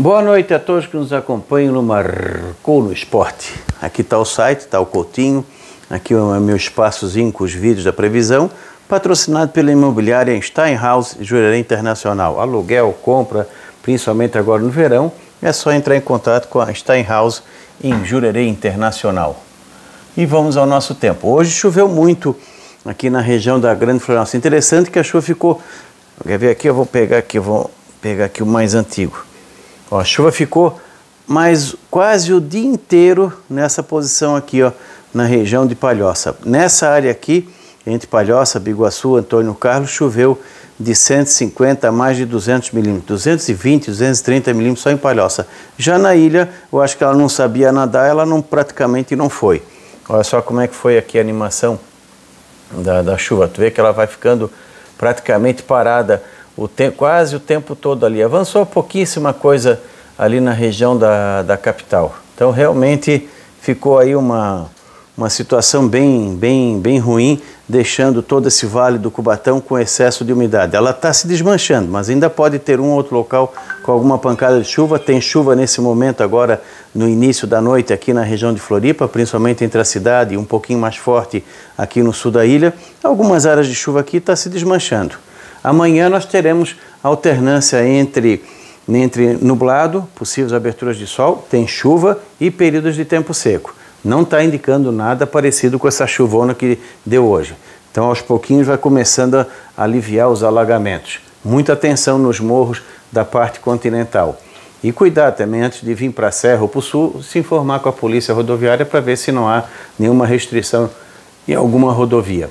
Boa noite a todos que nos acompanham no Marcou no Esporte. Aqui está o site, está o Coutinho, aqui é o meu espaçozinho com os vídeos da previsão, patrocinado pela imobiliária Steinhaus Jurerê Internacional. Aluguel, compra, principalmente agora no verão, é só entrar em contato com a Steinhaus em Jurerê Internacional. E vamos ao nosso tempo. Hoje choveu muito aqui na região da Grande Floresta. Interessante que a chuva ficou. Quer ver aqui? Eu vou pegar aqui, eu vou pegar aqui o mais antigo. Ó, a chuva ficou mais quase o dia inteiro nessa posição aqui, ó, na região de Palhoça. Nessa área aqui, entre Palhoça, Biguaçu, Antônio Carlos, choveu de 150 a mais de 200 milímetros, 220, 230 milímetros só em Palhoça. Já na ilha, eu acho que ela não sabia nadar, ela não praticamente não foi. Olha só como é que foi aqui a animação da, da chuva. Tu vê que ela vai ficando praticamente parada o quase o tempo todo ali. Avançou pouquíssima coisa ali na região da, da capital. Então realmente ficou aí uma, uma situação bem, bem, bem ruim, deixando todo esse vale do Cubatão com excesso de umidade. Ela está se desmanchando, mas ainda pode ter um outro local com alguma pancada de chuva. Tem chuva nesse momento agora no início da noite aqui na região de Floripa, principalmente entre a cidade e um pouquinho mais forte aqui no sul da ilha. Algumas áreas de chuva aqui está se desmanchando. Amanhã nós teremos alternância entre, entre nublado, possíveis aberturas de sol, tem chuva e períodos de tempo seco. Não está indicando nada parecido com essa chuvona que deu hoje. Então, aos pouquinhos, vai começando a aliviar os alagamentos. Muita atenção nos morros da parte continental. E cuidar também, antes de vir para a Serra ou para o Sul, se informar com a polícia rodoviária para ver se não há nenhuma restrição em alguma rodovia.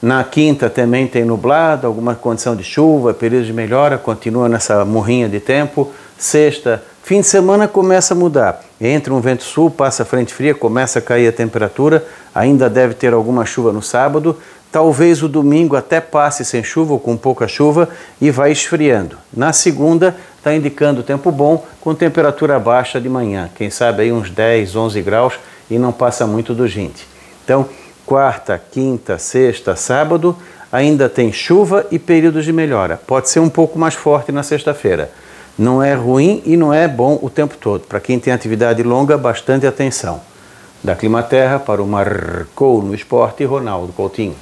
Na quinta também tem nublado, alguma condição de chuva, período de melhora, continua nessa morrinha de tempo. Sexta, fim de semana começa a mudar. Entra um vento sul, passa a frente fria, começa a cair a temperatura. Ainda deve ter alguma chuva no sábado. Talvez o domingo até passe sem chuva ou com pouca chuva e vai esfriando. Na segunda, está indicando tempo bom, com temperatura baixa de manhã. Quem sabe aí uns 10, 11 graus e não passa muito do 20. Então, quarta, quinta, sexta, sábado, ainda tem chuva e períodos de melhora. Pode ser um pouco mais forte na sexta-feira. Não é ruim e não é bom o tempo todo. Para quem tem atividade longa, bastante atenção. Da Climaterra para o Marcou no Esporte, Ronaldo Coutinho.